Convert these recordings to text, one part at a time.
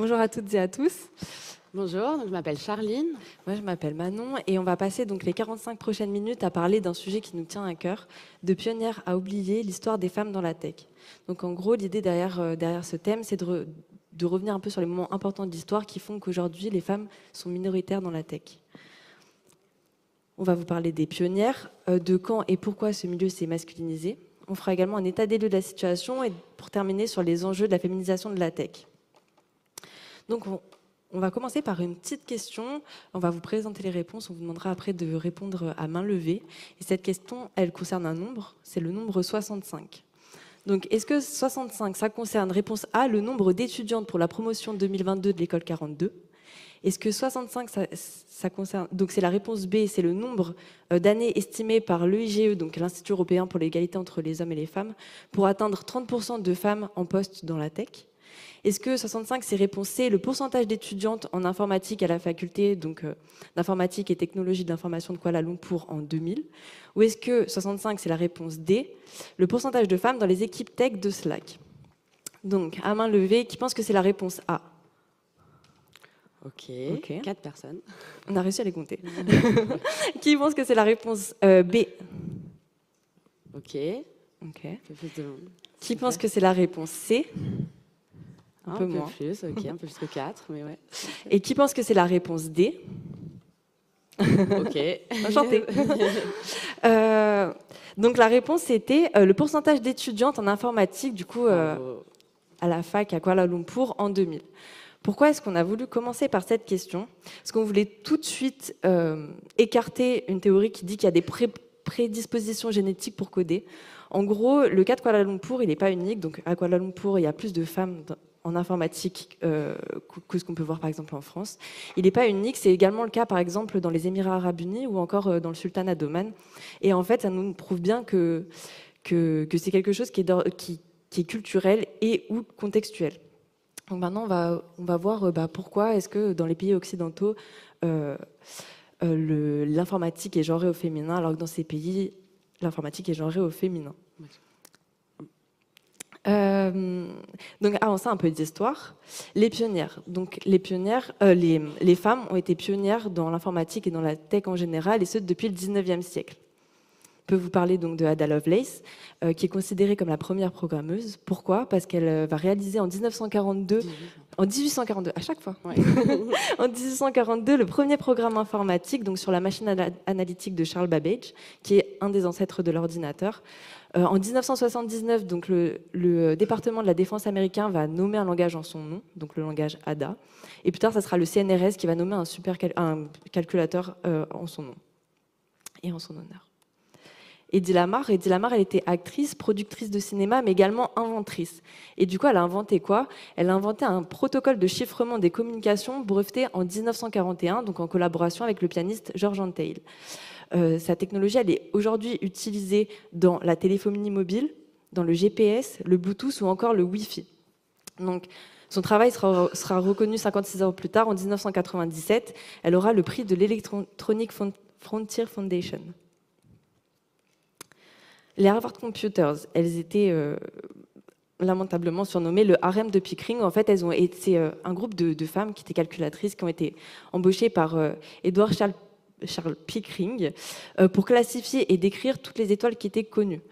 Bonjour à toutes et à tous. Bonjour, je m'appelle Charline. Moi, je m'appelle Manon et on va passer donc les 45 prochaines minutes à parler d'un sujet qui nous tient à cœur, de pionnière à oublier, l'histoire des femmes dans la tech. Donc en gros, l'idée derrière, euh, derrière ce thème, c'est de, de revenir un peu sur les moments importants de l'histoire qui font qu'aujourd'hui, les femmes sont minoritaires dans la tech. On va vous parler des pionnières, euh, de quand et pourquoi ce milieu s'est masculinisé. On fera également un état des lieux de la situation et pour terminer sur les enjeux de la féminisation de la tech. Donc on, va commencer par une petite question. On va vous présenter les réponses. On vous demandera après de répondre à main levée. Et cette question, elle concerne un nombre. C'est le nombre 65. Donc, est-ce que 65, ça concerne réponse A, le nombre d'étudiantes pour la promotion 2022 de l'école 42 Est-ce que 65, ça, concerne. Donc, c'est la réponse B, c'est le nombre euh, d'années estimées par l'EIGE, donc l'Institut européen pour l'égalité entre les hommes et les femmes, pour atteindre 30% de femmes en poste dans la tech? Est-ce que 65, c'est réponse C, le pourcentage d'étudiantes en informatique à la faculté donc euh, d'informatique et technologie de l'information de Kuala Lumpur en 2000 Ou est-ce que 65, c'est la réponse D, le pourcentage de femmes dans les équipes tech de Slack? Donc, à main levée, qui pense que c'est la réponse A? Ok, quatre personnes. On a réussi à les compter. qui pense que c'est la réponse euh, B? Ok. Ok. Qui pense que c'est la réponse C? Un, peu, moins. plus, ok, un peu plus que 4, mais ouais. Et qui pense que c'est la réponse D? Ok. Enchanté. euh, donc la réponse c'était euh, le pourcentage d'étudiantes en informatique, du coup, euh, à la fac à Kuala Lumpur en 2000. Pourquoi est-ce qu'on a voulu commencer par cette question? Parce qu'on voulait tout de suite euh, écarter une théorie qui dit qu'il y a des prédispositions génétiques pour coder. En gros, le cas de Kuala Lumpur, il n'est pas unique. Donc à Kuala Lumpur, il y a plus de femmes en informatique euh, que ce qu'on peut voir par exemple en France. Il n'est pas unique, c'est également le cas par exemple dans les Émirats arabes unis ou encore euh, dans le sultanat d'Oman. Et en fait, ça nous prouve bien que, que, c'est quelque chose qui est, culturel et ou contextuel. Donc maintenant, on va, on va voir euh, bah, pourquoi est-ce que dans les pays occidentaux, l'informatique est genrée au féminin, alors que dans ces pays, l'informatique est genrée au féminin. Euh, donc, avant ça, un peu d'histoire. Les pionnières. Donc, les pionnières, euh, les, les, femmes ont été pionnières dans l'informatique et dans la tech en général, et ce depuis le 19e siècle. Je peux vous parler donc de Ada Lovelace, euh, qui est considérée comme la première programmeuse. Pourquoi? Parce qu'elle va réaliser en 1942, en 1842, à chaque fois, en 1842, le premier programme informatique, donc sur la machine analytique de Charles Babbage, qui est un des ancêtres de l'ordinateur. Euh, en 1979, donc, le, département de la défense américain va nommer un langage en son nom, donc le langage ADA. Et plus tard, ça sera le CNRS qui va nommer un, super un calculateur euh, en son nom et en son honneur. Eddie Lamar, Eddie Lamar, elle était actrice, productrice de cinéma, mais également inventrice. Et du coup, elle a inventé quoi? Elle a inventé un protocole de chiffrement des communications breveté en 1941, donc en collaboration avec le pianiste George Antheil. Euh, sa technologie, elle est aujourd'hui utilisée dans la téléphonie mobile, dans le GPS, le Bluetooth ou encore le Wi-Fi. Donc, son travail sera, reconnu 56 ans plus tard, en 1997. Elle aura le prix de l'Electronic Frontier Foundation. Les Harvard Computers, elles étaient euh, lamentablement surnommées le harem de Pickering. En fait, elles ont été euh, un groupe de, femmes qui étaient calculatrices, qui ont été embauchées par Edward Charles Pickering, euh, pour classifier et décrire toutes les étoiles qui étaient connues.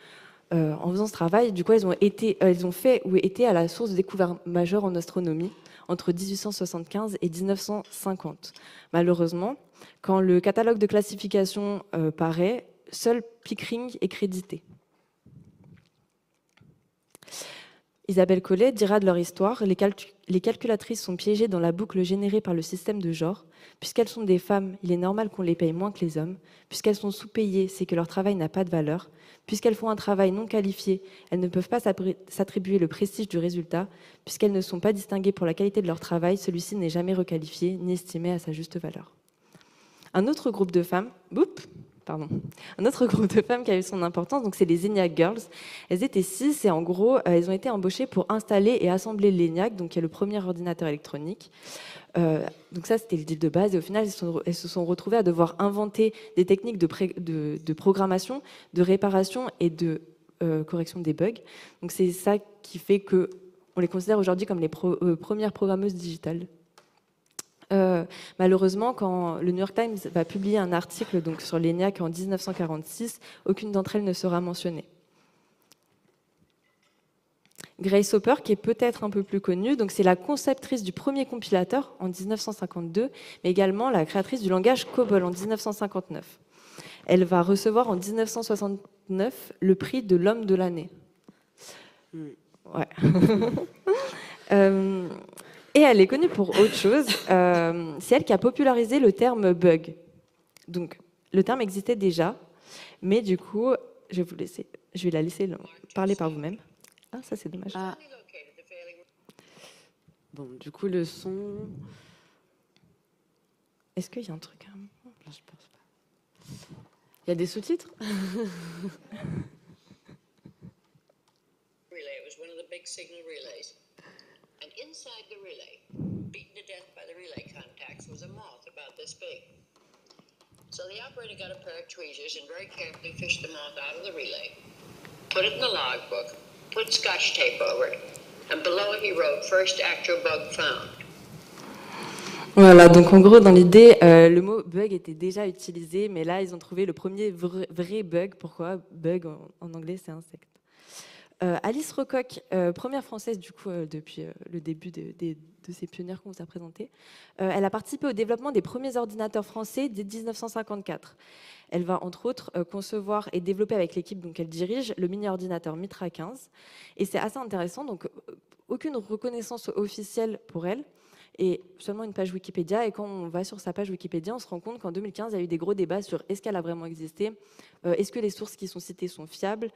Euh, en faisant ce travail, du coup, elles ont, été, elles ont fait ou été à la source de découvertes majeures en astronomie entre 1875 et 1950. Malheureusement, quand le catalogue de classification euh, paraît, seul Pickering est crédité. Isabelle Collet dira de leur histoire les, calculatrices sont piégées dans la boucle générée par le système de genre. Puisqu'elles sont des femmes, il est normal qu'on les paye moins que les hommes. Puisqu'elles sont sous-payées, c'est que leur travail n'a pas de valeur. Puisqu'elles font un travail non qualifié, elles ne peuvent pas s'attribuer le prestige du résultat. Puisqu'elles ne sont pas distinguées pour la qualité de leur travail, celui-ci n'est jamais requalifié ni estimé à sa juste valeur. Un autre groupe de femmes, boop, un autre groupe de femmes qui a eu son importance, donc c'est les ENIAC Girls. Elles étaient six et en gros, euh, elles ont été embauchées pour installer et assembler l'ENIAC, donc qui est le premier ordinateur électronique. Euh, donc ça, c'était le deal de base. Et au final, elles, se sont retrouvées à devoir inventer des techniques de, programmation, de réparation et de euh, correction des bugs. Donc c'est ça qui fait que on les considère aujourd'hui comme les premières programmeuses digitales. Malheureusement, quand le New York Times va publier un article donc, sur l'ENIAC en 1946, aucune d'entre elles ne sera mentionnée. Grace Hopper, qui est peut-être un peu plus connue, donc c'est la conceptrice du premier compilateur en 1952, mais également la créatrice du langage COBOL en 1959. Elle va recevoir en 1969 le prix de l'homme de l'année. Ouais. Euh, et elle est connue pour autre chose. Euh, c'est elle qui a popularisé le terme bug. Donc, le terme existait déjà, mais du coup, je vais vous laisser, je vais la laisser parler par vous-même. Ah, ça c'est dommage. Ah. Bon, du coup, le son. Est-ce qu'il y a un truc hein je pense pas. Il y a des sous-titres? And inside the relay, beaten to death by the relay contacts, was a moth about this big. So the operator got a pair of tweezers and very carefully fished the moth out of the relay, put it in the logbook, put scotch tape over it, and below it he wrote, first actual bug found. Voilà, donc en gros, dans l'idée, euh, le mot bug était déjà utilisé, mais là, ils ont trouvé le premier vrai, bug. Pourquoi? Bug, en, en anglais, c'est insecte. Euh, Alice Rocoq, euh, première française du coup euh, depuis le début de, ces pionnières qu'on vous a présentées, elle a participé au développement des premiers ordinateurs français dès 1954. Elle va entre autres concevoir et développer avec l'équipe dont elle dirige le mini-ordinateur Mitra 15. Et c'est assez intéressant, donc aucune reconnaissance officielle pour elle et seulement une page Wikipédia. Et quand on va sur sa page Wikipédia, on se rend compte qu'en 2015, il y a eu des gros débats sur est-ce qu'elle a vraiment existé, est-ce que les sources qui sont citées sont fiables,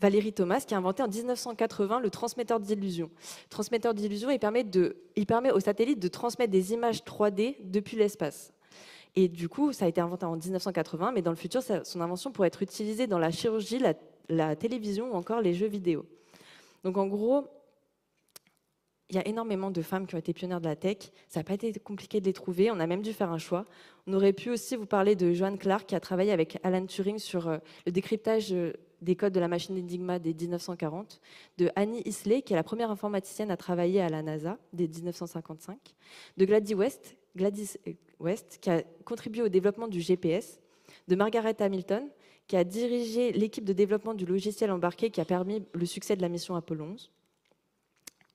Valérie Thomas, qui a inventé en 1980 le transmetteur d'illusion. Transmetteur d'illusion, il permet, il permet aux satellites de transmettre des images 3D depuis l'espace. Et du coup, ça a été inventé en 1980, mais dans le futur, son invention pourrait être utilisée dans la chirurgie, la, la télévision ou encore les jeux vidéo. Donc en gros, il y a énormément de femmes qui ont été pionnières de la tech. Ça n'a pas été compliqué de les trouver. On a même dû faire un choix. On aurait pu aussi vous parler de Joanne Clark, qui a travaillé avec Alan Turing sur euh, le décryptage euh, des codes de la machine d'Enigma dès 1940, de Annie Isley, qui est la première informaticienne à travailler à la NASA dès 1955, de Gladys West, Gladys euh, West qui a contribué au développement du GPS, de Margaret Hamilton, qui a dirigé l'équipe de développement du logiciel embarqué qui a permis le succès de la mission Apollo 11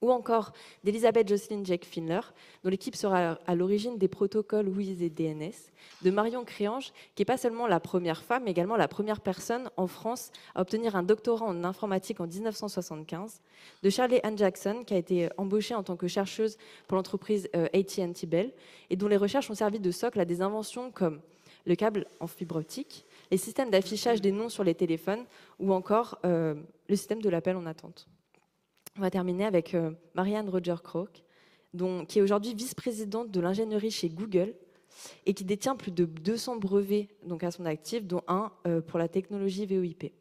ou encore d'Elisabeth Jocelyn Jack Finler, dont l'équipe sera à l'origine des protocoles WIS et DNS, de Marion Créange, qui n'est pas seulement la première femme, mais également la première personne en France à obtenir un doctorat en informatique en 1975, de Charlie Ann Jackson, qui a été embauchée en tant que chercheuse pour l'entreprise euh, AT&T Bell, et dont les recherches ont servi de socle à des inventions comme le câble en fibre optique, les systèmes d'affichage des noms sur les téléphones, ou encore euh, le système de l'appel en attente. On va terminer avec euh, Marianne Roger Crook, qui est aujourd'hui vice-présidente de l'ingénierie chez Google et qui détient plus de 200 brevets donc à son actif, dont un euh, pour la technologie VOIP.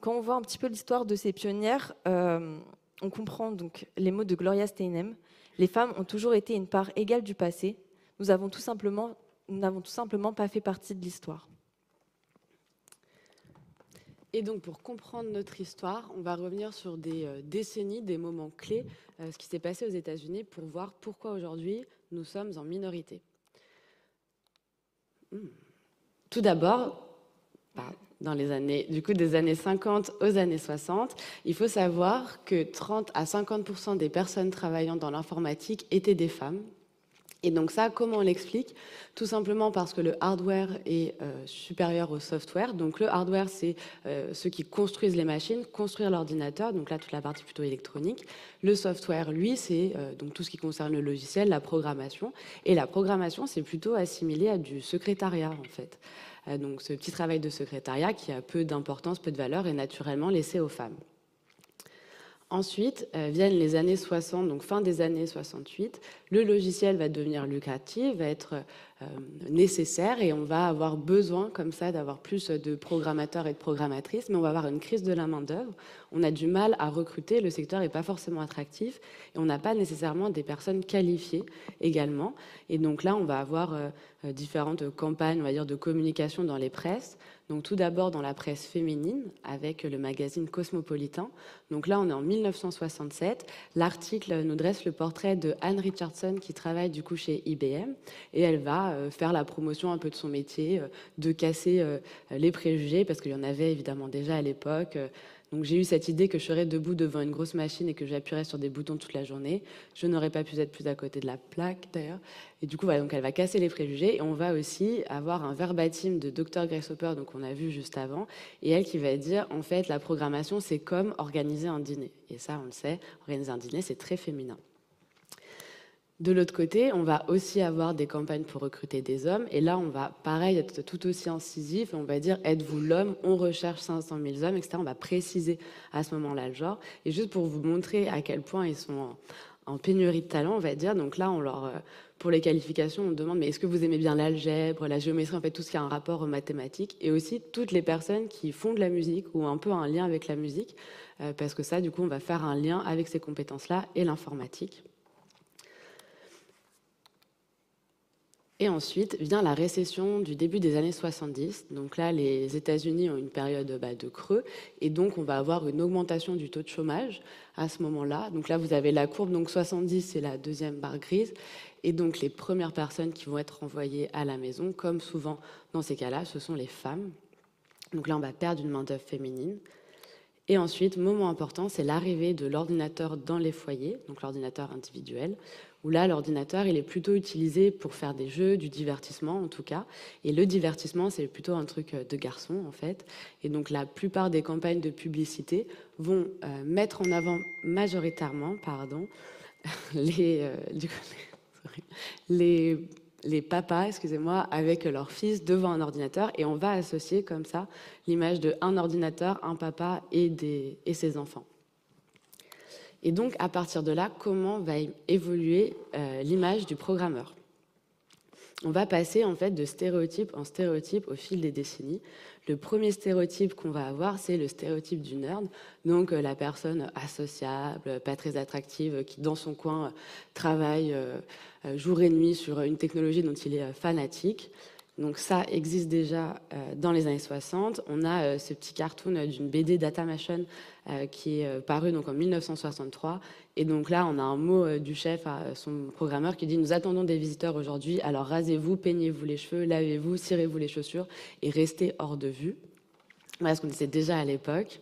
Quand on voit un petit peu l'histoire de ces pionnières, euh, on comprend donc les mots de Gloria Steinem. Les femmes ont toujours été une part égale du passé. Nous avons tout simplement, nous n'avons tout simplement pas fait partie de l'histoire. Et donc, pour comprendre notre histoire, on va revenir sur des euh, décennies, des moments clés, euh, ce qui s'est passé aux États-Unis, pour voir pourquoi aujourd'hui nous sommes en minorité. Hmm. Tout d'abord, dans les années, du coup, des années 50 aux années 60, il faut savoir que 30 à 50% des personnes travaillant dans l'informatique étaient des femmes, et donc ça, comment on l'explique? Tout simplement parce que le hardware est euh, supérieur au software. Donc le hardware, c'est euh, ceux qui construisent les machines, construire l'ordinateur, donc là toute la partie plutôt électronique. Le software, lui, c'est euh, donc tout ce qui concerne le logiciel, la programmation. Et la programmation, c'est plutôt assimilé à du secrétariat en fait. donc ce petit travail de secrétariat qui a peu d'importance, peu de valeur, est naturellement laissé aux femmes. Ensuite euh, viennent les années 60, donc fin des années 68. Le logiciel va devenir lucratif, va être nécessaire et on va avoir besoin comme ça d'avoir plus de programmateurs et de programmatrices, mais on va avoir une crise de la main-d'œuvre. On a du mal à recruter, le secteur n'est pas forcément attractif et on n'a pas nécessairement des personnes qualifiées également. Et donc là, on va avoir différentes campagnes, on va dire, de communication dans les presses donc tout d'abord dans la presse féminine avec le magazine Cosmopolitan. Donc là, on est en 1967. L'article nous dresse le portrait de Anne Richardson qui travaille du coup chez IBM et elle va euh, faire la promotion un peu de son métier, euh, de casser euh, les préjugés parce qu'il y en avait évidemment déjà à l'époque donc j'ai eu cette idée que je serais debout devant une grosse machine et que j'appuierais sur des boutons toute la journée. Je n'aurais pas pu être plus à côté de la plaque d'ailleurs. Et du coup, donc elle va casser les préjugés. Et on va aussi avoir un verbatim de Dr. Grace Hopper, donc on a vu juste avant, et elle qui va dire en fait la programmation c'est comme organiser un dîner. Et ça, on le sait, organiser un dîner c'est très féminin. De l'autre côté, on va aussi avoir des campagnes pour recruter des hommes. Et là, on va, pareil, être tout aussi incisif. On va dire, êtes-vous l'homme? On recherche 500 000 hommes, etc. On va préciser à ce moment-là le genre. Et juste pour vous montrer à quel point ils sont en, pénurie de talent, on va dire. Donc là, on leur, euh, pour les qualifications, on demande, mais est-ce que vous aimez bien l'algèbre, la géométrie, en fait, tout ce qui a un rapport aux mathématiques. Et aussi toutes les personnes qui font de la musique ou un peu un lien avec la musique. Euh, parce que ça, du coup, on va faire un lien avec ces compétences-là et l'informatique. Et ensuite vient la récession du début des années 70. Donc là, les États-Unis ont une période bah, de creux et donc on va avoir une augmentation du taux de chômage à ce moment-là. Donc là, vous avez la courbe, donc 70, c'est la deuxième barre grise. Et donc les premières personnes qui vont être renvoyées à la maison, comme souvent dans ces cas-là, ce sont les femmes. Donc là, on va perdre une main-d'œuvre féminine. Et ensuite, moment important, c'est l'arrivée de l'ordinateur dans les foyers, donc l'ordinateur individuel, où là, l'ordinateur, il est plutôt utilisé pour faire des jeux, du divertissement en tout cas. Et le divertissement, c'est plutôt un truc euh, de garçon en fait. Et donc la plupart des campagnes de publicité vont euh, mettre en avant majoritairement, pardon, les, euh, les, les papas, excusez-moi, avec leur fils devant un ordinateur. Et on va associer comme ça l'image de un ordinateur, un papa et ses enfants. Et donc, à partir de là, comment va évoluer euh, l'image du programmeur? On va passer en fait de stéréotype en stéréotype au fil des décennies. Le premier stéréotype qu'on va avoir, c'est le stéréotype du nerd, donc euh, la personne associable, pas très attractive, qui dans son coin travaille euh, jour et nuit sur une technologie dont il est fanatique. Donc ça existe déjà dans les années 60. On a ce petit cartoon d'une BD Datamation euh, qui est euh, paru donc en 1963. Et donc là, on a un mot euh, du chef à son programmeur qui dit Nous attendons des visiteurs aujourd'hui, alors rasez-vous, peignez-vous les cheveux, lavez-vous, cirez-vous les chaussures et restez hors de vue. Voilà ce qu'on disait déjà à l'époque.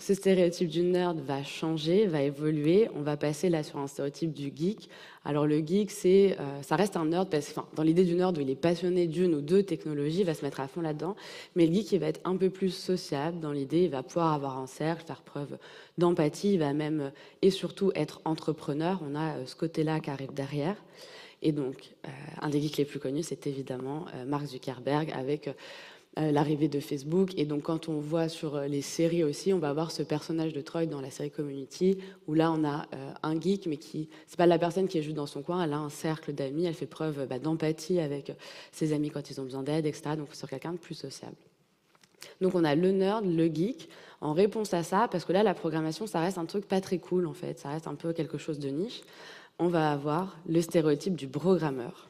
Ce stéréotype du nerd va changer, va évoluer. On va passer là sur un stéréotype du geek. Alors le geek, c'est, euh, ça reste un nerd parce, enfin, dans l'idée du nerd où il est passionné d'une ou deux technologies, il va se mettre à fond là-dedans. Mais le geek, il va être un peu plus sociable dans l'idée, il va pouvoir avoir un cercle, faire preuve d'empathie, il va même euh, et surtout être entrepreneur. On a euh, ce côté-là qui arrive derrière. Et donc, un des geeks les plus connus, c'est évidemment Mark Zuckerberg avec euh, l'arrivée de Facebook. Et donc, quand on voit sur euh, les séries aussi, on va avoir ce personnage de Troy dans la série Community, où là, on a euh, un geek, mais qui, c'est pas la personne qui est juste dans son coin, elle a un cercle d'amis, elle fait preuve bah, d'empathie avec ses amis quand ils ont besoin d'aide, etc. Donc, sur quelqu'un de plus sociable. Donc, on a le nerd, le geek, en réponse à ça, parce que là, la programmation, ça reste un truc pas très cool, en fait, ça reste un peu quelque chose de niche. On va avoir le stéréotype du programmeur.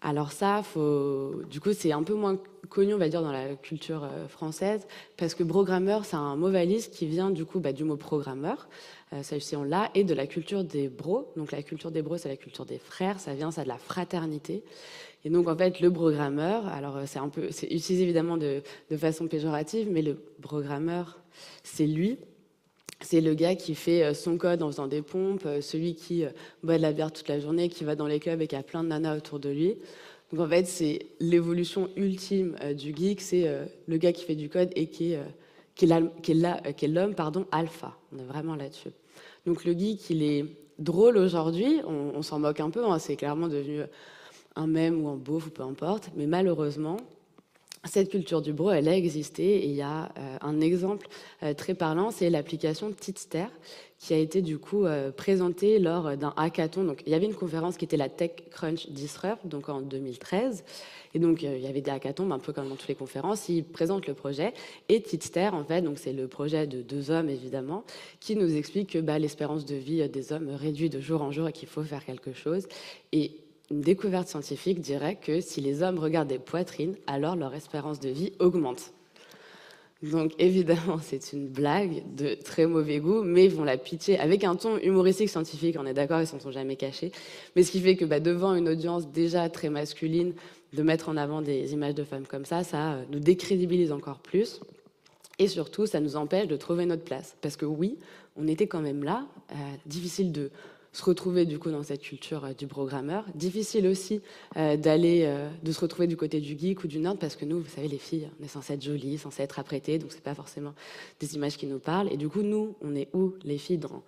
Alors ça, faut... du coup, c'est un peu moins connu, on va dire, dans la culture euh, française, parce que programmeur, c'est un mot valise qui vient du coup bah, du mot programmeur, euh, ça on l'a, et de la culture des bros. Donc la culture des bros, c'est la culture des frères, ça vient ça de la fraternité. Et donc en fait, le programmeur, alors euh, c'est un peu, c'est utilisé évidemment de, de façon péjorative, mais le programmeur, c'est lui c'est le gars qui fait euh, son code en faisant des pompes, euh, celui qui euh, boit de la bière toute la journée, qui va dans les clubs et qui a plein de nanas autour de lui. Donc en fait, c'est l'évolution ultime du geek, c'est le gars qui fait du code et qui est, qui est l'homme pardon, alpha. On est vraiment là-dessus. Donc le geek, il est drôle aujourd'hui, on, s'en moque un peu, hein, c'est clairement devenu un mème ou un beauf ou peu importe, mais malheureusement, cette culture du bro, elle a existé et il y a un exemple très parlant, c'est l'application Titster qui a été du coup présentée lors d'un hackathon. Donc il y avait une conférence qui était la TechCrunch Disrupt, donc en 2013, et donc, euh, il y avait des hackathons, un peu comme dans toutes les conférences. Ils présentent le projet. Et Titster, en fait, donc c'est le projet de deux hommes, évidemment, qui nous explique que bah, l'espérance de vie des hommes réduit de jour en jour et qu'il faut faire quelque chose. Et une découverte scientifique dirait que si les hommes regardent des poitrines, alors leur espérance de vie augmente. Donc évidemment, c'est une blague de très mauvais goût, mais ils vont la pitcher avec un ton humoristique scientifique, on est d'accord, ils s'en sont jamais cachés. Mais ce qui fait que bah, devant une audience déjà très masculine, de mettre en avant des images de femmes comme ça, ça euh, nous décrédibilise encore plus. Et surtout, ça nous empêche de trouver notre place. Parce que oui, on était quand même là. Euh, difficile de se retrouver du coup dans cette culture euh, du programmeur. Difficile aussi d'aller, de se retrouver du côté du geek ou du nerd parce que nous, vous savez, les filles, on est censé être jolies, censé être apprêtées, donc c'est pas forcément des images qui nous parlent. Et du coup, nous, on est où les filles dans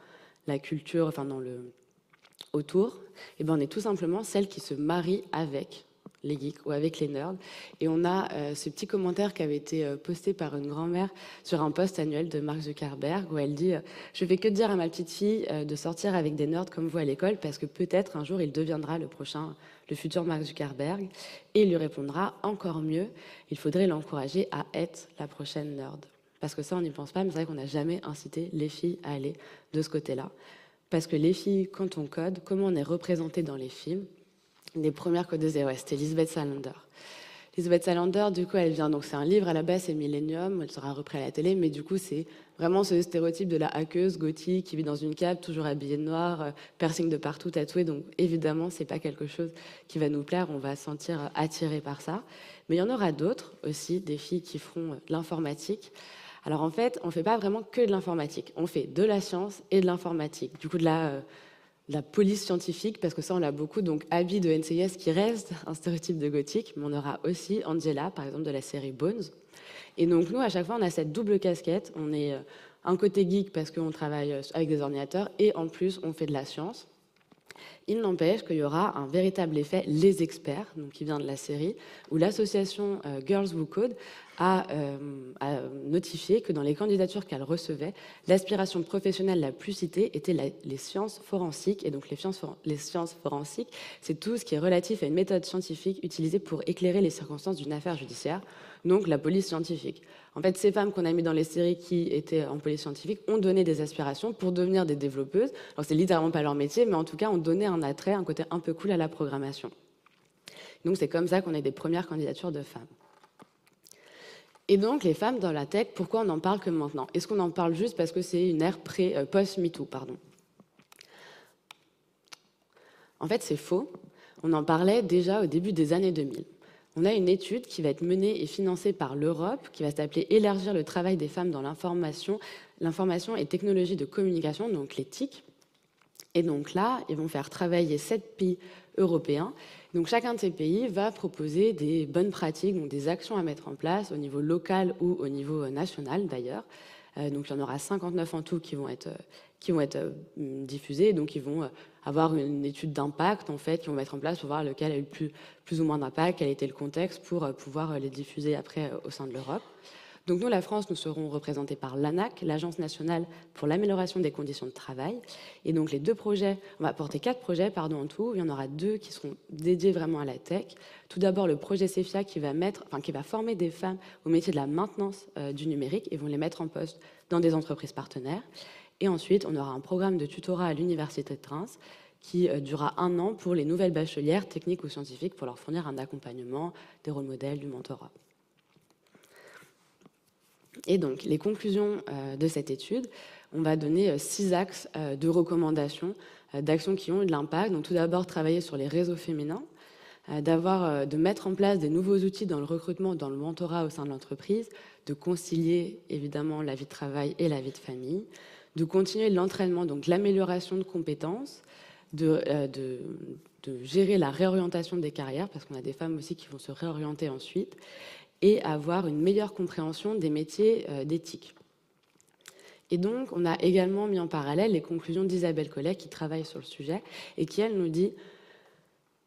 la culture, enfin dans le autour? Et eh ben, on est tout simplement celles qui se marient avec les geeks ou avec les nerds. Et on a euh, ce petit commentaire qui avait été euh, posté par une grand-mère sur un post annuel de Mark Zuckerberg où elle dit euh, Je fais que dire à ma petite fille de sortir avec des nerds comme vous à l'école parce que peut-être un jour il deviendra le prochain, le futur Mark Zuckerberg. Et il lui répondra Encore mieux, il faudrait l'encourager à être la prochaine nerd. Parce que ça, on n'y pense pas, mais c'est vrai qu'on n'a jamais incité les filles à aller de ce côté-là. Parce que les filles, quand on code, comment on est représenté dans les films, des premières codeuses ouais, c'était Lisbeth Salander. Lisbeth Salander, du coup, elle vient, donc c'est un livre à la base, c'est Millennium, elle sera reprise à la télé, mais du coup, c'est vraiment ce stéréotype de la hackeuse gothique qui vit dans une cave, toujours habillée de noir, euh, piercing de partout, tatouée. Donc, évidemment, c'est pas quelque chose qui va nous plaire, on va se sentir attiré par ça. Mais il y en aura d'autres aussi, des filles qui feront de l'informatique. Alors, en fait, on fait pas vraiment que de l'informatique. On fait de la science et de l'informatique. Du coup, de la euh, la police scientifique, parce que ça, on l'a beaucoup. Donc, Abby de NCIS, qui reste un stéréotype de gothique, mais on aura aussi Angela, par exemple, de la série Bones. Et donc, nous, à chaque fois, on a cette double casquette. On est euh, un côté geek parce qu'on travaille euh, avec des ordinateurs, et en plus, on fait de la science. Il n'empêche qu'il y aura un véritable effet Les Experts, donc qui vient de la série, où l'association euh, Girls Who Code euh, a, notifié que dans les candidatures qu'elle recevait, l'aspiration professionnelle la plus citée était les sciences forensiques. Et donc les sciences, forensiques, c'est tout ce qui est relatif à une méthode scientifique utilisée pour éclairer les circonstances d'une affaire judiciaire, donc la police scientifique. En fait, ces femmes qu'on a mis dans les séries qui étaient en police scientifique ont donné des aspirations pour devenir des développeuses. Alors c'est littéralement pas leur métier, mais en tout cas ont donné un attrait, un côté un peu cool à la programmation. Donc c'est comme ça qu'on a des premières candidatures de femmes. Et donc, les femmes dans la tech, pourquoi on n'en parle que maintenant? Est-ce qu'on en parle juste parce que c'est une ère euh, post-MeToo pardon? En fait, c'est faux. On en parlait déjà au début des années 2000. On a une étude qui va être menée et financée par l'Europe, qui va s'appeler Élargir le travail des femmes dans l'information, l'information et technologie de communication, donc TIC. Et donc là, ils vont faire travailler sept pays européens donc chacun de ces pays va proposer des bonnes pratiques, donc des actions à mettre en place au niveau local ou au niveau national d'ailleurs. Euh, donc il y en aura 59 en tout qui vont être, qui vont être euh, diffusées. Donc ils vont euh, avoir une étude d'impact en fait, qui vont mettre en place pour voir lequel a eu plus, plus ou moins d'impact, quel était le contexte pour pouvoir les diffuser après au sein de l'Europe. Donc nous, la France, nous serons représentés par l'ANAC, l'Agence nationale pour l'amélioration des conditions de travail. Et donc les deux projets, on va porter quatre projets pardon, en tout. Il y en aura deux qui seront dédiés vraiment à la tech. Tout d'abord le projet CEFIA qui va, mettre, enfin, qui va former des femmes au métier de la maintenance euh, du numérique et vont les mettre en poste dans des entreprises partenaires. Et ensuite, on aura un programme de tutorat à l'Université de Reims qui euh, durera un an pour les nouvelles bachelières techniques ou scientifiques pour leur fournir un accompagnement, des rôles modèles, du mentorat. Et donc, les conclusions euh, de cette étude, on va donner euh, six axes euh, de recommandations d'actions qui ont eu de l'impact. Donc, tout d'abord, travailler sur les réseaux féminins, de mettre en place des nouveaux outils dans le recrutement, dans le mentorat au sein de l'entreprise, de concilier évidemment la vie de travail et la vie de famille, de continuer l'entraînement, donc l'amélioration de compétences, de, gérer la réorientation des carrières, parce qu'on a des femmes aussi qui vont se réorienter ensuite, et avoir une meilleure compréhension des métiers euh, d'éthique. Et donc, on a également mis en parallèle les conclusions d'Isabelle Collet, qui travaille sur le sujet, et qui, elle, nous dit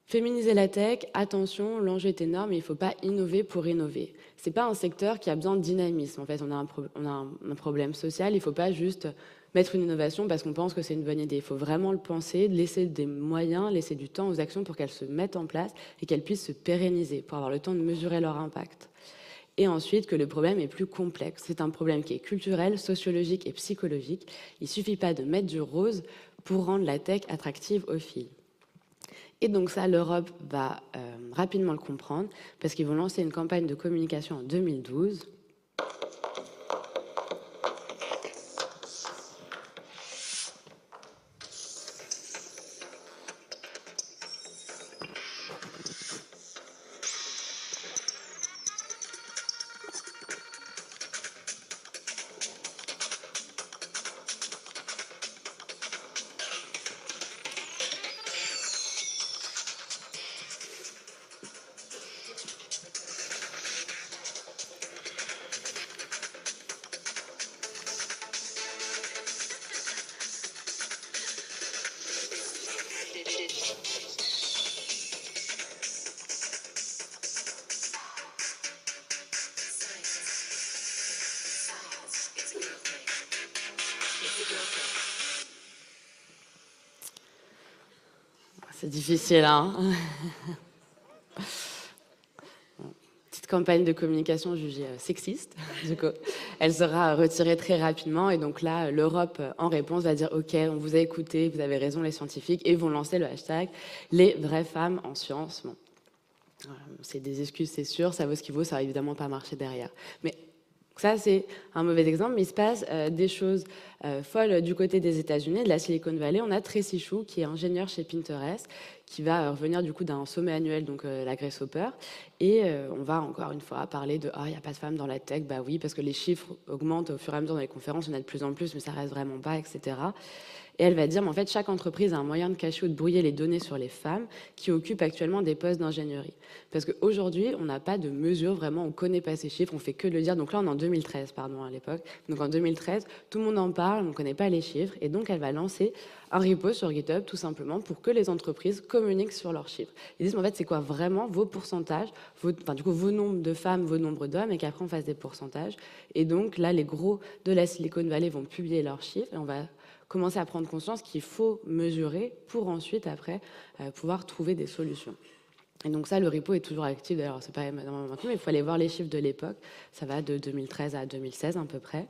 Féminiser la tech, attention, l'enjeu est énorme, il ne faut pas innover pour innover. Ce n'est pas un secteur qui a besoin de dynamisme. En fait, on a un problème social, il ne faut pas juste mettre une innovation parce qu'on pense que c'est une bonne idée. Il faut vraiment le penser, laisser des moyens, laisser du temps aux actions pour qu'elles se mettent en place et qu'elles puissent se pérenniser, pour avoir le temps de mesurer leur impact. Et ensuite, que le problème est plus complexe. C'est un problème qui est culturel, sociologique et psychologique. Il ne suffit pas de mettre du rose pour rendre la tech attractive aux filles. Et donc ça, l'Europe va euh, rapidement le comprendre parce qu'ils vont lancer une campagne de communication en 2012 C'est difficile, hein Petite campagne de communication jugée euh, sexiste, du coup. Elle sera retirée très rapidement et donc là, l'Europe, en réponse, va dire OK, on vous a écouté, vous avez raison, les scientifiques, et vont lancer le hashtag les vraies femmes en sciences. Bon. C'est des excuses, c'est sûr, ça vaut ce qu'il vaut, ça va évidemment pas marcher derrière. Mais ça, c'est un mauvais exemple, mais il se passe euh, des choses euh, folles du côté des États-Unis, de la Silicon Valley. On a Tracy Chou, qui est ingénieur chez Pinterest, qui va euh, revenir du coup d'un sommet annuel, donc la Grace Hopper. Et on va encore une fois parler de Ah, il n'y a pas de femmes dans la tech. Bah oui, parce que les chiffres augmentent au fur et à mesure dans les conférences, on a de plus en plus, mais ça reste vraiment pas, etc. Et elle va dire, mais en fait, chaque entreprise a un moyen de cacher ou de brouiller les données sur les femmes qui occupent actuellement des postes d'ingénierie. Parce qu'aujourd'hui, on n'a pas de mesure vraiment, on ne connaît pas ces chiffres, on fait que le dire. Donc là, on est en 2013, pardon, à l'époque. Donc en 2013, tout le monde en parle, on ne connaît pas les chiffres. Et donc, elle va lancer un repo sur GitHub, tout simplement, pour que les entreprises communiquent sur leurs chiffres. Ils disent, en fait, c'est quoi vraiment vos pourcentages, vos, enfin, du coup, vos nombres de femmes, vos nombres d'hommes, et qu'après, on fasse des pourcentages. Et donc, là, les gros de la Silicon Valley vont publier leurs chiffres, et on va commencer à prendre conscience qu'il faut mesurer pour ensuite, après, euh, pouvoir trouver des solutions. Et donc ça, le repo est toujours actif. D'ailleurs, c'est pas maintenant, mais il faut aller voir les chiffres de l'époque. Ça va de 2013 à 2016 à peu près.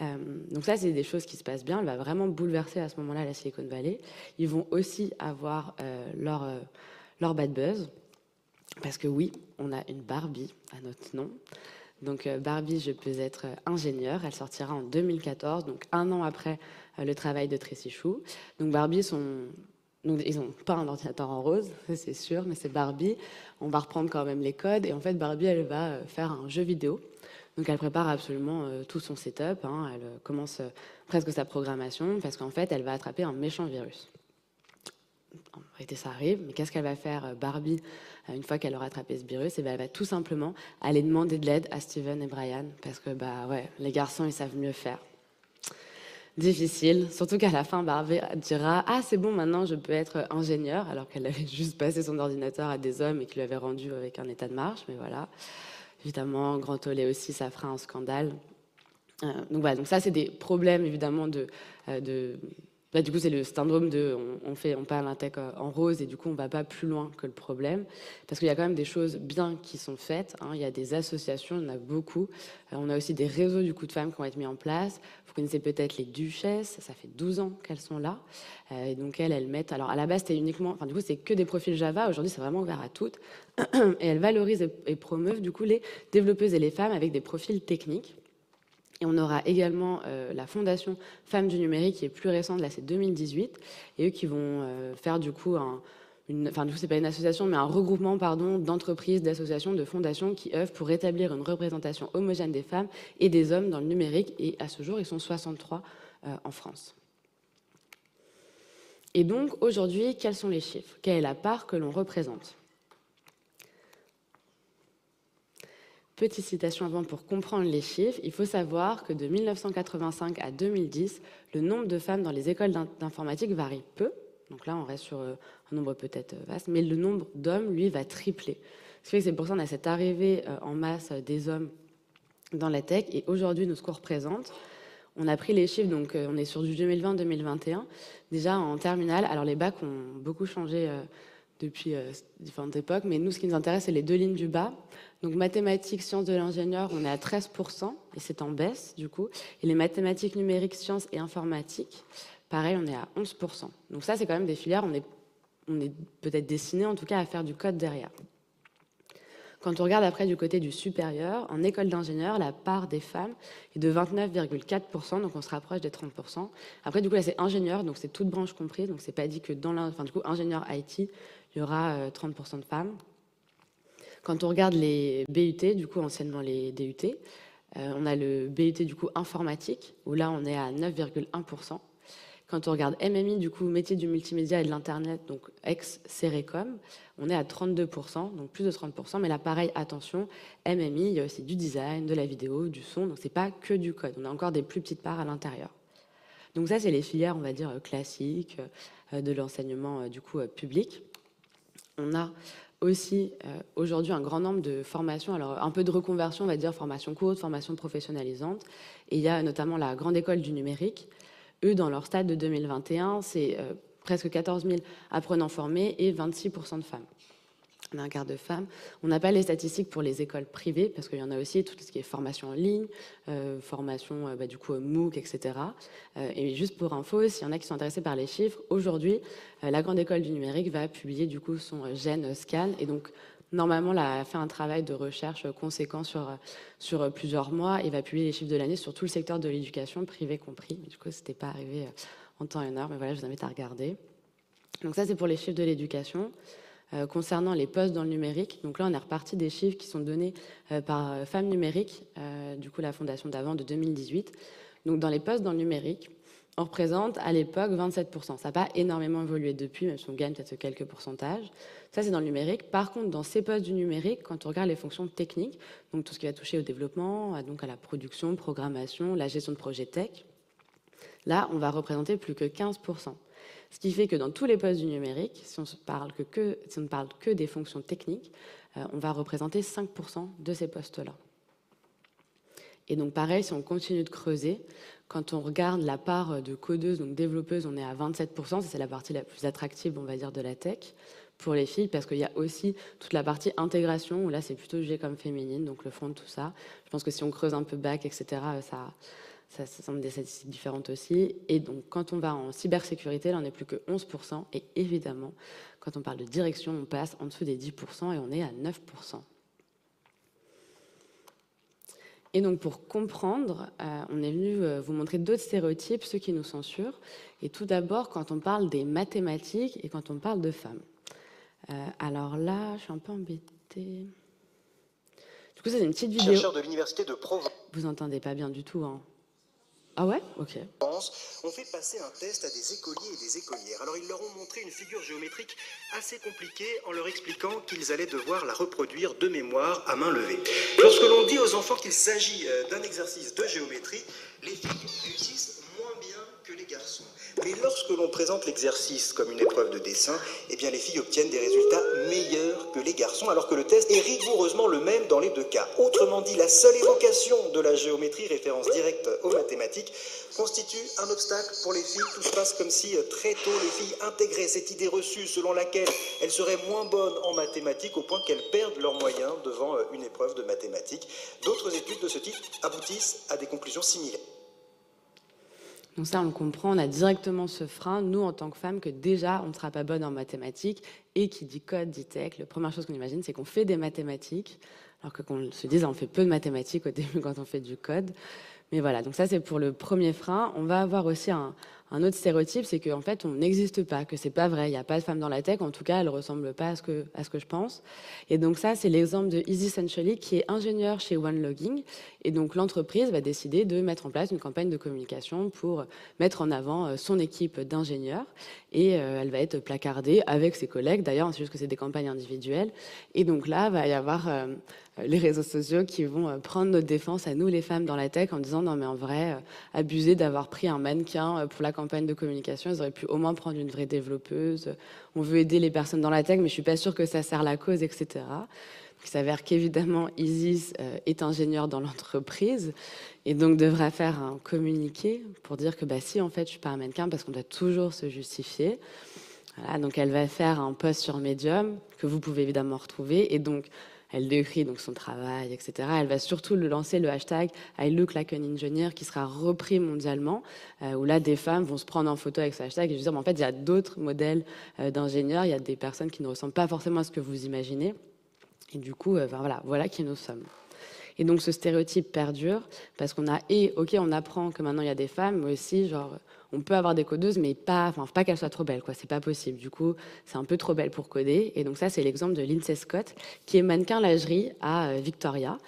Euh, donc ça, c'est des choses qui se passent bien. Elle va vraiment bouleverser à ce moment-là la Silicon Valley. Ils vont aussi avoir euh, leur, leur bad buzz. Parce que oui, on a une Barbie à notre nom. Donc Barbie, je peux être ingénieure. Elle sortira en 2014, donc un an après euh, le travail de Tracy Chou. Donc Barbie, ils n'ont pas un ordinateur en rose, c'est sûr, mais c'est Barbie. On va reprendre quand même les codes. Et en fait, Barbie, elle va euh, faire un jeu vidéo. Donc elle prépare absolument euh, tout son setup. Hein. Elle commence presque sa programmation parce qu'en fait, elle va attraper un méchant virus. En réalité, ça arrive, mais qu'est-ce qu'elle va faire, Barbie, une fois qu'elle aura attrapé ce virus? Et eh ben, Elle va tout simplement aller demander de l'aide à Steven et Brian parce que bah, ouais, les garçons, ils savent mieux faire difficile. Surtout qu'à la fin, Barbie dira Ah, c'est bon, maintenant je peux être ingénieur, alors qu'elle avait juste passé son ordinateur à des hommes et qu'il lui avait rendu avec un état de marche. Mais voilà. Évidemment, Grand Olé aussi, ça fera un scandale. Euh, donc voilà, donc ça, c'est des problèmes évidemment de, euh, de bah, du coup, c'est le syndrome de on, fait, on parle un euh, en rose et du coup, on ne va pas plus loin que le problème. Parce qu'il y a quand même des choses bien qui sont faites. Hein. Il y a des associations, il y en a beaucoup. Euh, on a aussi des réseaux du coup de femmes qui vont être mis en place. Vous connaissez peut-être les duchesses, ça fait 12 ans qu'elles sont là. Euh, et donc, elles, elles mettent. Alors, à la base, c'était uniquement. Enfin, du coup, c'est que des profils Java. Aujourd'hui, c'est vraiment ouvert à toutes. Et elles valorisent et promeuvent du coup les développeuses et les femmes avec des profils techniques. Et on aura également euh, la Fondation Femmes du Numérique, qui est plus récente, là c'est 2018, et eux qui vont euh, faire du coup un, une, enfin du coup c'est pas une association, mais un regroupement d'entreprises, d'associations, de fondations qui œuvrent pour établir une représentation homogène des femmes et des hommes dans le numérique. Et à ce jour, ils sont 63 euh, en France. Et donc aujourd'hui, quels sont les chiffres? Quelle est la part que l'on représente? Petite citation avant pour comprendre les chiffres, il faut savoir que de 1985 à 2010, le nombre de femmes dans les écoles d'informatique varie peu. Donc là, on reste sur un nombre peut-être vaste, mais le nombre d'hommes, lui, va tripler. Ce fait que c'est pour ça qu'on a cette arrivée en masse des hommes dans la tech. Et aujourd'hui, nous, ce qu'on représente, on a pris les chiffres, donc on est sur du 2020-2021. Déjà en terminale, alors les bacs ont beaucoup changé depuis euh, différentes époques. Mais nous, ce qui nous intéresse, c'est les deux lignes du bas. Donc mathématiques, sciences de l'ingénieur, on est à 13%, et c'est en baisse du coup. Et les mathématiques numériques, sciences et informatiques, pareil, on est à 11%. Donc ça, c'est quand même des filières, on est, on est peut-être destiné en tout cas à faire du code derrière. Quand on regarde après du côté du supérieur, en école d'ingénieur, la part des femmes est de 29,4%, donc on se rapproche des 30%. Après, du coup, là, c'est ingénieur, donc c'est toute branche comprise, donc c'est pas dit que dans l'ingénieur, enfin, IT, il y aura 30% euh, de femmes. Quand on regarde les BUT, du coup anciennement les DUT, euh, on a le BUT du coup informatique, où là on est à 9,1%. Quand on regarde MMI, du coup métier du multimédia et de l'Internet, donc ex-Cerecom, on est à 32%, donc plus de 30%. Mais là, pareil, attention, MMI, il y a aussi du design, de la vidéo, du son, donc c'est pas que du code. On a encore des plus petites parts à l'intérieur. Donc ça, c'est les filières, on va dire, classiques euh, de l'enseignement du coup public. On a aussi euh, aujourd'hui un grand nombre de formations, alors un peu de reconversion, on va dire formation courte, formation professionnalisante. Et il y a notamment la Grande École du numérique. Eux, dans leur stade de 2021, c'est euh, presque 14 000 apprenants formés et 26% de femmes on a un quart de femmes. On n'a pas les statistiques pour les écoles privées, parce qu'il y en a aussi tout ce qui est formation en ligne, euh, formation euh, bah, du coup MOOC, etc. Euh, et juste pour info, s'il y en a qui sont intéressés par les chiffres, aujourd'hui, la Grande École du Numérique va publier du coup son gène scan, et donc normalement, elle a fait un travail de recherche conséquent sur, sur plusieurs mois, et va publier les chiffres de l'année sur tout le secteur de l'éducation, privé compris. Du coup, ce n'était pas arrivé en temps et en heure, mais voilà, je vous invite à regarder. Donc ça, c'est pour les chiffres de l'éducation. Euh, concernant les postes dans le numérique. Donc là, on est reparti des chiffres qui sont donnés euh, par euh, Femmes Numériques, du coup la fondation d'avant de 2018. Donc dans les postes dans le numérique, on représente à l'époque 27%. Ça n'a pas énormément évolué depuis, même si on gagne peut-être quelques pourcentages. Ça, c'est dans le numérique. Par contre, dans ces postes du numérique, quand on regarde les fonctions techniques, donc tout ce qui va toucher au développement, donc à la production, programmation, la gestion de projets tech, là, on va représenter plus que 15%. Ce qui fait que dans tous les postes du numérique, si on, ne parle que des fonctions techniques, euh, on va représenter 5% de ces postes-là. Et donc pareil, si on continue de creuser, quand on regarde la part de codeuses, donc développeuses, on est à 27%, c'est la partie la plus attractive, on va dire, de la tech pour les filles, parce qu'il y a aussi toute la partie intégration, où là c'est plutôt jugé comme féminine, donc le fond de tout ça. Je pense que si on creuse un peu bac, etc., ça, ça, semble des statistiques différentes aussi. Et donc, quand on va en cybersécurité, là, on n'est plus que 11%. Et évidemment, quand on parle de direction, on passe en dessous des 10% et on est à 9%. Et donc, pour comprendre, euh, on est venu euh, vous montrer d'autres stéréotypes, ceux qui nous censurent. Et tout d'abord, quand on parle des mathématiques et quand on parle de femmes. Euh, alors là, je suis un peu embêtée. Du coup, c'est une petite vidéo. de l'université de Provence. Vous entendez pas bien du tout, hein ah ouais? Ok. On fait passer un test à des écoliers et des écolières. Alors ils leur ont montré une figure géométrique assez compliquée en leur expliquant qu'ils allaient devoir la reproduire de mémoire à main levée. Lorsque l'on dit aux enfants qu'il s'agit euh, d'un exercice de géométrie, les filles réussissent moins bien que les garçons. Mais lorsque l'on présente l'exercice comme une épreuve de dessin, eh les filles obtiennent des résultats meilleurs que les garçons, alors que le test est rigoureusement le même dans les deux cas. Autrement dit, la seule évocation de la géométrie, référence directe aux mathématiques, constitue un obstacle pour les filles. Tout se passe comme si euh, très tôt les filles intégraient cette idée reçue selon laquelle elles seraient moins bonnes en mathématiques au point qu'elles perdent leurs moyens devant euh, une épreuve de mathématiques. D'autres études de ce type aboutissent à des conclusions similaires. Donc ça, on le comprend, on a directement ce frein, nous, en tant que femmes, que déjà, on ne sera pas bonne en mathématiques, et qui dit code, dit tech, la première chose qu'on imagine, c'est qu'on fait des mathématiques, alors que qu'on se dise, on fait peu de mathématiques au début quand on fait du code. Mais voilà, donc ça, c'est pour le premier frein. On va avoir aussi un, un autre stéréotype, c'est qu'en fait, on n'existe pas, que c'est pas vrai. Il n'y a pas de femme dans la tech. En tout cas, elle ressemble pas à ce que, je pense. Et donc ça, c'est l'exemple de Easy Essentially, qui est ingénieur chez OneLogging. Et donc l'entreprise va décider de mettre en place une campagne de communication pour mettre en avant euh, son équipe d'ingénieurs. Et euh, elle va être placardée avec ses collègues. D'ailleurs, c'est juste que c'est des campagnes individuelles. Et donc là, va y avoir euh, les réseaux sociaux qui vont prendre notre défense à nous, les femmes dans la tech, en disant non mais en vrai, abuser d'avoir pris un mannequin pour la campagne de communication, ils auraient pu au moins prendre une vraie développeuse. On veut aider les personnes dans la tech, mais je suis pas sûre que ça sert la cause, etc. il s'avère qu'évidemment, Isis euh, est ingénieure dans l'entreprise et donc devrait faire un communiqué pour dire que bah, si, en fait, je suis pas un mannequin parce qu'on doit toujours se justifier. Voilà, donc elle va faire un post sur Medium que vous pouvez évidemment retrouver et donc elle décrit donc son travail, etc. Elle va surtout le lancer le hashtag I look like an engineer qui sera repris mondialement, euh, où là des femmes vont se prendre en photo avec ce hashtag et dire mais en fait il y a d'autres modèles euh, d'ingénieurs, il y a des personnes qui ne ressemblent pas forcément à ce que vous imaginez. Et du coup, euh, voilà, voilà qui nous sommes. Et donc ce stéréotype perdure parce qu'on a et ok on apprend que maintenant il y a des femmes, mais aussi genre on peut avoir des codeuses, mais pas, enfin, pas qu'elles soient trop belles, quoi. C'est pas possible. Du coup, c'est un peu trop belle pour coder. Et donc ça, c'est l'exemple de Lindsay Scott, qui est mannequin lingerie à euh, Victoria.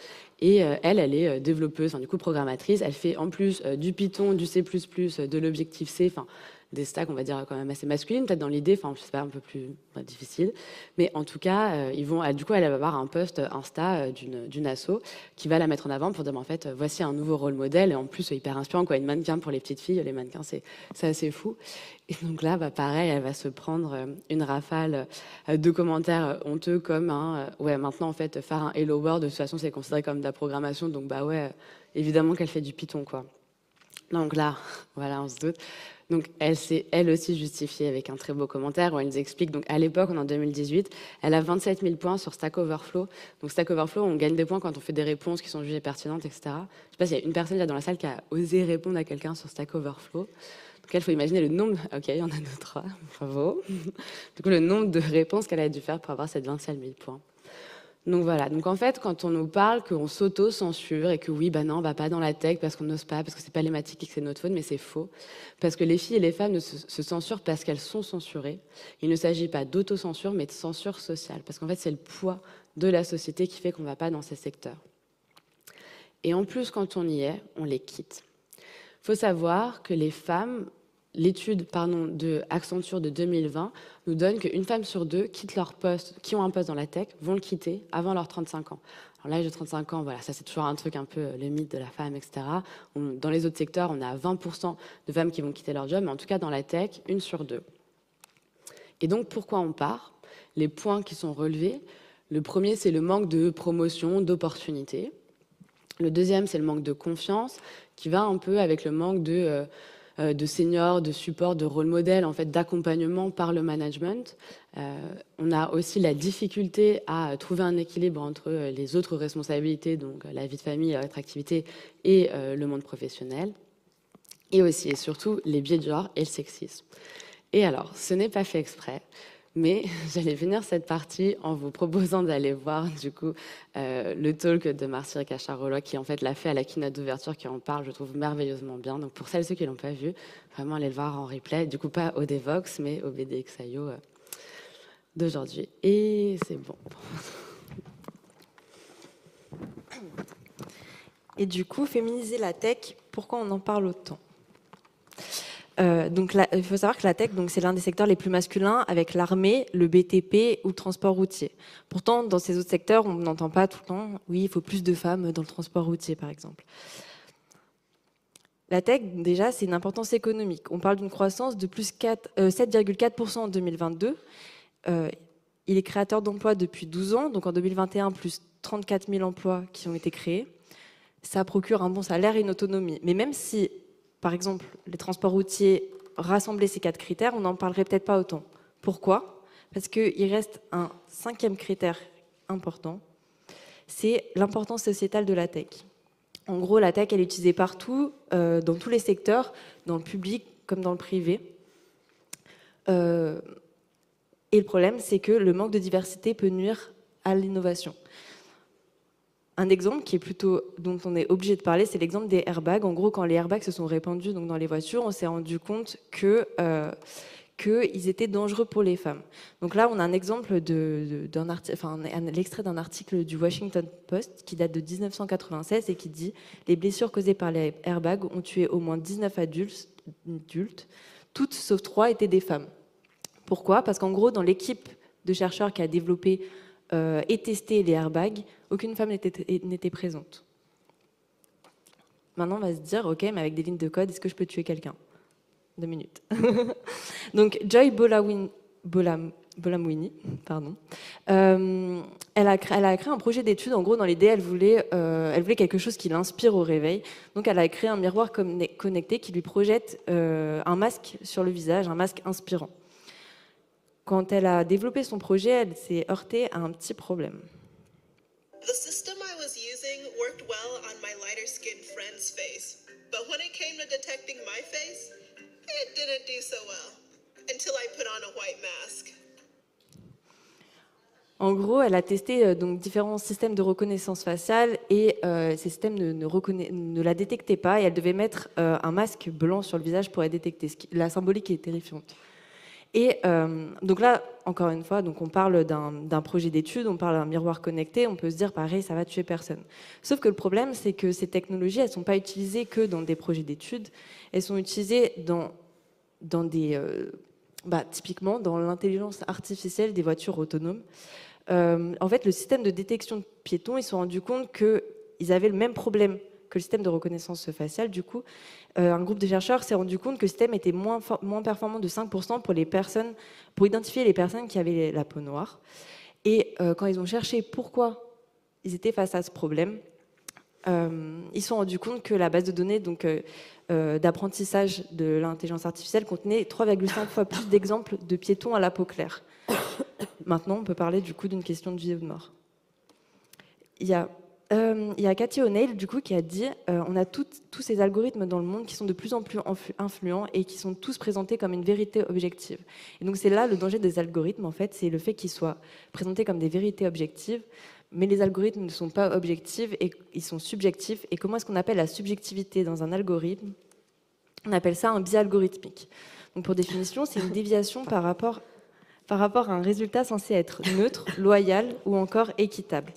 Et euh, elle, elle est euh, développeuse, enfin, du coup programmatrice. Elle fait en plus du Python, du C++, de l'objectif C. Enfin, des stacks, on va dire, quand même assez masculines, peut-être dans l'idée, enfin, je sais pas, un peu plus difficile. Mais en tout cas, euh, ils vont, du coup, elle va avoir un post Insta euh, d'une, asso qui va la mettre en avant pour dire, en fait, voici un nouveau rôle modèle et en plus, hyper inspirant, quoi. Une mannequin pour les petites filles, les mannequins, c'est, c'est assez fou. Et donc là, bah, pareil, elle va se prendre euh, une rafale de commentaires honteux comme, hein, ouais, maintenant, en fait, faire un Hello World, de toute façon, c'est considéré comme de la programmation, donc, bah ouais, évidemment qu'elle fait du Python, quoi. Donc là, voilà, on se doute. Donc elle s'est elle aussi justifiée avec un très beau commentaire où elle nous explique, donc à l'époque, en 2018, elle a 27 000 points sur Stack Overflow. Donc Stack Overflow, on gagne des points quand on fait des réponses qui sont jugées pertinentes, etc. Je sais pas s'il y a une personne là dans la salle qui a osé répondre à quelqu'un sur Stack Overflow. Donc il faut imaginer le nombre, ok, il y en a deux, trois, bravo. Du coup, le nombre de réponses qu'elle a dû faire pour avoir cette 27 000 points. Donc voilà, donc en fait, quand on nous parle qu'on s'auto-censure et que oui, bah non, on va pas dans la tech parce qu'on n'ose pas, parce que c'est pas les que c'est notre faute, mais c'est faux. Parce que les filles et les femmes se, censurent parce qu'elles sont censurées. Il ne s'agit pas d'autocensure, mais de censure sociale. Parce qu'en fait, c'est le poids de la société qui fait qu'on va pas dans ces secteurs. Et en plus, quand on y est, on les quitte. Faut savoir que les femmes l'étude pardon, de Accenture de 2020 nous donne qu'une femme sur deux quitte leur poste, qui ont un poste dans la tech, vont le quitter avant leurs 35 ans. Alors l'âge de 35 ans, voilà, ça c'est toujours un truc un peu euh, le mythe de la femme, etc. dans les autres secteurs, on a 20% de femmes qui vont quitter leur job, mais en tout cas dans la tech, une sur deux. Et donc pourquoi on part? Les points qui sont relevés, le premier c'est le manque de promotion, d'opportunités. Le deuxième c'est le manque de confiance, qui va un peu avec le manque de... Euh, de seniors, de support, de rôle modèle, en fait, d'accompagnement par le management. Euh, on a aussi la difficulté à trouver un équilibre entre euh, les autres responsabilités, donc la vie de famille, l'attractivité et le monde professionnel. Et aussi et surtout les biais de genre et le sexisme. Et alors, ce n'est pas fait exprès. Mais j'allais finir cette partie en vous proposant d'aller voir du coup euh, le talk de Marcia Cacharolo qui en fait l'a fait à la keynote d'ouverture qui en parle, je trouve merveilleusement bien. Donc pour celles et ceux qui l'ont pas vu, vraiment allez le voir en replay. Du coup pas au Devox mais au BDXIO euh, d'aujourd'hui. Et c'est bon. Et du coup, féminiser la tech, pourquoi on en parle autant? Euh, donc il faut savoir que la tech, c'est l'un des secteurs les plus masculins avec l'armée, le BTP ou le transport routier. Pourtant, dans ces autres secteurs, on n'entend pas tout le temps, oui, il faut plus de femmes dans le transport routier, par exemple. La tech, déjà, c'est une importance économique. On parle d'une croissance de plus 7,4% euh, en 2022. Euh, il est créateur d'emplois depuis 12 ans, donc en 2021, plus 34 000 emplois qui ont été créés. Ça procure un bon salaire et une autonomie. Mais même si par exemple, les transports routiers rassembler ces quatre critères, on n'en parlerait peut-être pas autant. Pourquoi? Parce qu'il reste un cinquième critère important, c'est l'importance sociétale de la tech. En gros, la tech, elle est utilisée partout, euh, dans tous les secteurs, dans le public comme dans le privé. Euh, et le problème, c'est que le manque de diversité peut nuire à l'innovation. Un exemple qui est plutôt dont on est obligé de parler, c'est l'exemple des airbags. En gros, quand les airbags se sont répandus donc dans les voitures, on s'est rendu compte que euh, qu'ils étaient dangereux pour les femmes. Donc là, on a un exemple d'un enfin, l'extrait d'un article du Washington Post qui date de 1996 et qui dit les blessures causées par les airbags ont tué au moins 19 adultes, adultes toutes sauf trois étaient des femmes. Pourquoi? Parce qu'en gros, dans l'équipe de chercheurs qui a développé euh, et testé les airbags, aucune femme n'était présente. Maintenant, on va se dire, ok, mais avec des lignes de code, est-ce que je peux tuer quelqu'un? Deux minutes. Donc Joy Bolawin, Bolam, Bolamwini, pardon. Euh, elle, a créé, elle, a créé, un projet d'étude. En gros, dans l'idée, elle voulait, euh, elle voulait quelque chose qui l'inspire au réveil. Donc, elle a créé un miroir connecté qui lui projette euh, un masque sur le visage, un masque inspirant. Quand elle a développé son projet, elle s'est heurtée à un petit problème. The system I was using worked well on my lighter skinned friend's face, but when it came to detecting my face, it didn't do so well until I put on a white mask. En gros, elle a testé euh, donc différents systèmes de reconnaissance faciale et euh, ces systèmes ne, ne, la détectaient pas et elle devait mettre euh, un masque blanc sur le visage pour la détecter. La symbolique est terrifiante. Et donc là, encore une fois, donc on parle d'un projet d'étude, on parle d'un miroir connecté, on peut se dire pareil, ça va tuer personne. Sauf que le problème, c'est que ces technologies, elles ne sont pas utilisées que dans des projets d'études, elles sont utilisées dans, dans des, bah, typiquement dans l'intelligence artificielle des voitures autonomes. Euh, en fait, le système de détection de piétons, ils se sont rendus compte qu'ils avaient le même problème que le système de reconnaissance faciale. Du coup, euh, un groupe de chercheurs s'est rendu compte que le système était moins, moins performant de 5% pour, les personnes, pour identifier les personnes qui avaient la peau noire. Et euh, quand ils ont cherché pourquoi ils étaient face à ce problème, ils se sont rendus compte que la base de données donc, d'apprentissage de l'intelligence artificielle contenait 3,5 fois plus d'exemples de piétons à la peau claire. Maintenant, on peut parler du coup d'une question de vie ou de mort. Il y a, euh, il y a Cathy O'Neill du coup qui a dit euh, on a tous ces algorithmes dans le monde qui sont de plus en plus influents et qui sont tous présentés comme une vérité objective. Et donc c'est là le danger des algorithmes en fait, c'est le fait qu'ils soient présentés comme des vérités objectives. Mais les algorithmes ne sont pas objectifs et ils sont subjectifs. Et comment est-ce qu'on appelle la subjectivité dans un algorithme? On appelle ça un biais algorithmique. Donc pour définition, c'est une déviation par rapport par rapport à un résultat censé être neutre, loyal ou encore équitable.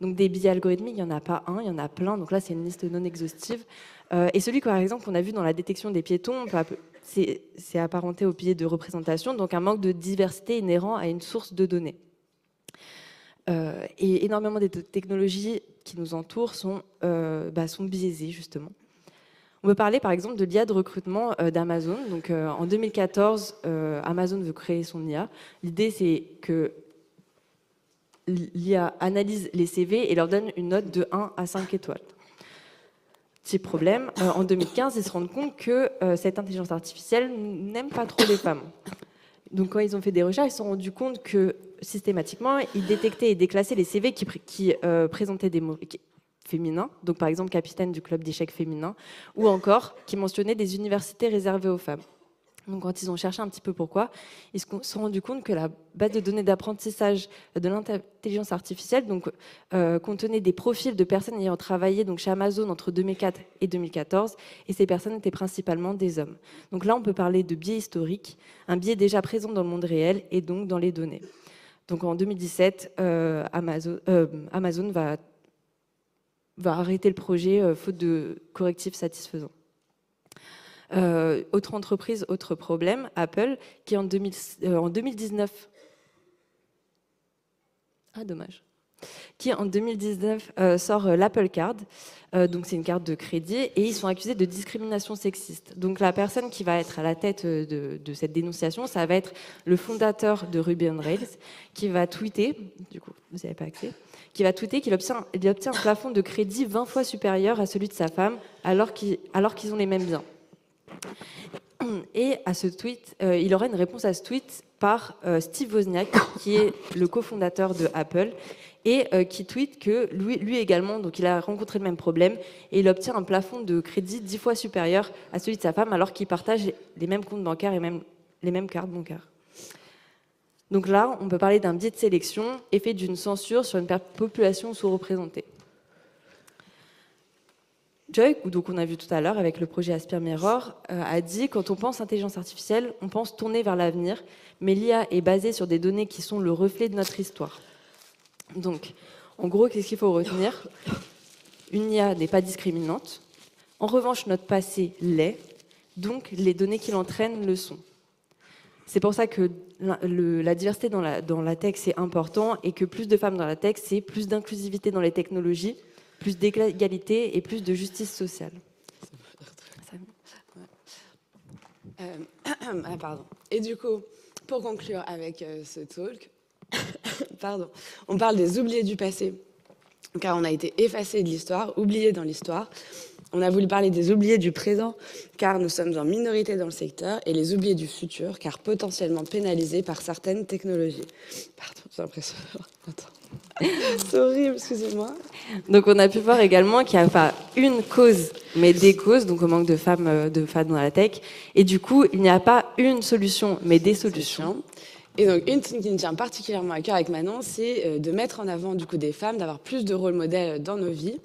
Donc des biais algorithmiques, il n'y en a pas un, il y en a plein. Donc là, c'est une liste non exhaustive. Euh, et celui, par exemple, qu'on a vu dans la détection des piétons, c'est apparenté au biais de représentation, donc un manque de diversité inhérent à une source de données. Euh, et énormément des technologies qui nous entourent sont, euh, bah, sont biaisées, justement. On peut parler par exemple de l'IA de recrutement d'Amazon. Donc, en 2014, euh, Amazon veut créer son IA. L'idée, c'est que l'IA analyse les CV et leur donne une note de 1 à 5 étoiles. Petit problème, en 2015, ils se rendent compte que cette intelligence artificielle n'aime pas trop les femmes. Donc, quand ils ont fait des recherches, ils se sont rendus compte que systématiquement, ils détectaient et déclassaient les CV qui, présentaient des mots, féminin, donc par exemple capitaine du club d'échecs féminin, ou encore qui mentionnait des universités réservées aux femmes. Donc, quand ils ont cherché un petit peu pourquoi, ils se sont rendus compte que la base de données d'apprentissage de l'intelligence artificielle euh, contenait des profils de personnes ayant travaillé chez Amazon entre 2004 et 2014, et ces personnes étaient principalement des hommes. Donc là, on peut parler de biais historique, un biais déjà présent dans le monde réel et donc dans les données. Donc en 2017, euh, Amazon, euh, Amazon va arrêter le projet faute de correctifs satisfaisants. Euh, autre entreprise, autre problème, Apple, qui en, 2019... Euh, ah, dommage qui en 2019 sort l'Apple Card. donc c'est une carte de crédit et ils sont accusés de discrimination sexiste. Donc la personne qui va être à la tête de, cette dénonciation, ça va être le fondateur de Ruby on Rails qui va tweeter, du coup vous n'avez pas accès, qui va tweeter qu'il obtient un plafond de crédit 20 fois supérieur à celui de sa femme, alors qu'ils ont les mêmes biens. Et à ce tweet, euh, il aurait une réponse à ce tweet par euh, Steve Wozniak, qui est le cofondateur de Apple, et euh, qui tweet que lui, également, donc il a rencontré le même problème, et il obtient un plafond de crédit 10 fois supérieur à celui de sa femme, alors qu'ils partagent les mêmes comptes bancaires et même les mêmes cartes bancaires. Donc là, on peut parler d'un biais de sélection, effet d'une censure sur une population sous-représentée. Joy, donc on a vu tout à l'heure avec le projet Aspire Mirror, euh, a dit quand on pense intelligence artificielle, on pense tourner vers l'avenir, mais l'IA est basée sur des données qui sont le reflet de notre histoire. Donc, en gros, qu'est-ce qu'il faut retenir? Une IA n'est pas discriminante. En revanche, notre passé l'est, donc les données qui l'entraînent le sont. C'est pour ça que la, diversité dans la, dans la tech, c'est important et que plus de femmes dans la tech, c'est plus d'inclusivité dans les technologies, plus d'égalité et plus de justice sociale. ah, pardon. Et du coup, pour conclure avec ce talk, pardon, on parle des oubliés du passé, car on a été effacés de l'histoire, oubliés dans l'histoire. On a voulu parler des oubliés du présent, car nous sommes en minorité dans le secteur, et les oubliés du futur, car potentiellement pénalisés par certaines technologies. Pardon, j'ai l'impression. C'est horrible, excusez-moi. Donc on a pu voir également qu'il n'y a pas une cause, mais des causes, donc au manque de femmes, euh, de femmes dans la tech. Et du coup, il n'y a pas une solution, mais des solutions. Et donc, une qui me tient particulièrement à cœur avec Manon, c'est euh, de mettre en avant du coup des femmes, d'avoir plus de rôles modèles dans nos vies.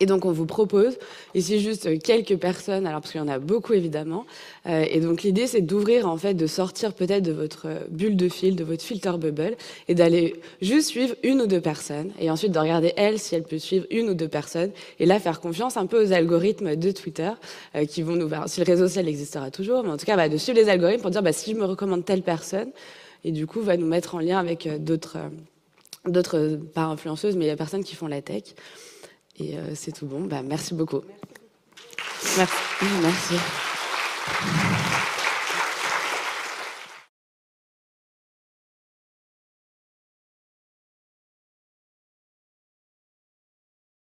Et donc, on vous propose ici juste quelques personnes, alors parce qu'il y en a beaucoup évidemment. Euh, et donc, l'idée, c'est d'ouvrir, en fait, de sortir peut-être de votre bulle de fil, de votre filter bubble, et d'aller juste suivre une ou deux personnes, et ensuite de regarder elle si elle peut suivre une ou deux personnes, et là faire confiance un peu aux algorithmes de Twitter, euh, qui vont nous, si le réseau social existera toujours, mais en tout cas, bah, de suivre les algorithmes pour dire, bah, si je me recommande telle personne, et du coup, va nous mettre en lien avec euh, d'autres, d'autres, pas influenceuses, mais les personnes qui font la tech. Et euh, c'est tout bon. Bah, merci beaucoup. Merci. merci.